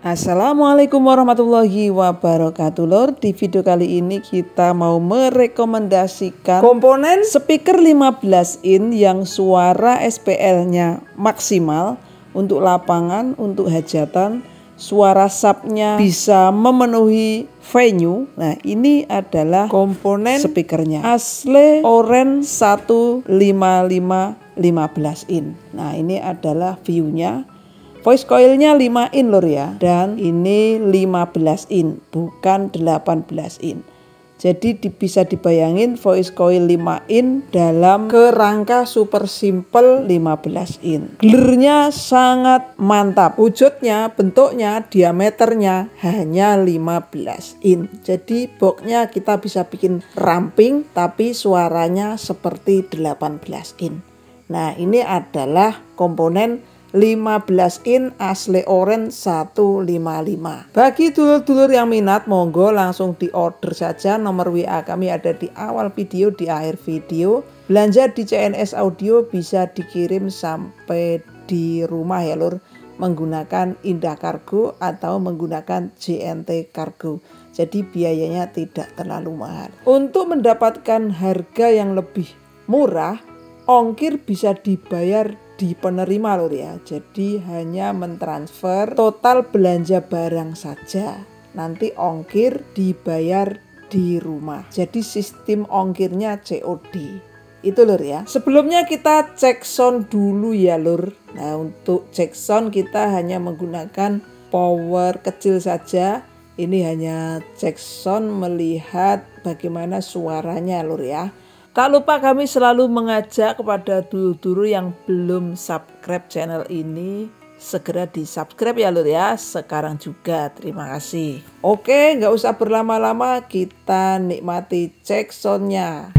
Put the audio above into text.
Assalamualaikum warahmatullahi wabarakatuh. Lor Di video kali ini kita mau merekomendasikan komponen? speaker 15 in yang suara SPL nya maksimal untuk lapangan, untuk hajatan suara subnya bisa memenuhi venue. Nah ini adalah komponen speakernya. Asle Oren 155 15 in. Nah ini adalah viewnya Voice coilnya 5 in lor ya dan ini 15 in bukan 18 in. Jadi di, bisa dibayangin voice coil 5 in dalam kerangka super simple 15 in. Gelernya sangat mantap. Wujudnya, bentuknya, diameternya hanya 15 in. Jadi boxnya kita bisa bikin ramping tapi suaranya seperti 18 in. Nah ini adalah komponen 15 in asli orange 155 bagi dulur-dulur yang minat monggo langsung di order saja. Nomor WA kami ada di awal video di akhir video. Belanja di CNS Audio bisa dikirim sampai di rumah ya lur. Menggunakan Indah Kargo atau menggunakan JNT Kargo. Jadi biayanya tidak terlalu mahal. Untuk mendapatkan harga yang lebih murah ongkir bisa dibayar di penerima lor ya. Jadi hanya mentransfer total belanja barang saja. Nanti ongkir dibayar di rumah. Jadi sistem ongkirnya COD. Itu lur ya. Sebelumnya kita cek sound dulu ya lur. Nah untuk cek sound kita hanya menggunakan power kecil saja. Ini hanya cek sound melihat bagaimana suaranya lur ya. Tak lupa kami selalu mengajak kepada dulu-dulu yang belum subscribe channel ini segera di subscribe ya lur ya. Sekarang juga. Terima kasih. Oke nggak usah berlama-lama. Kita nikmati cek soundnya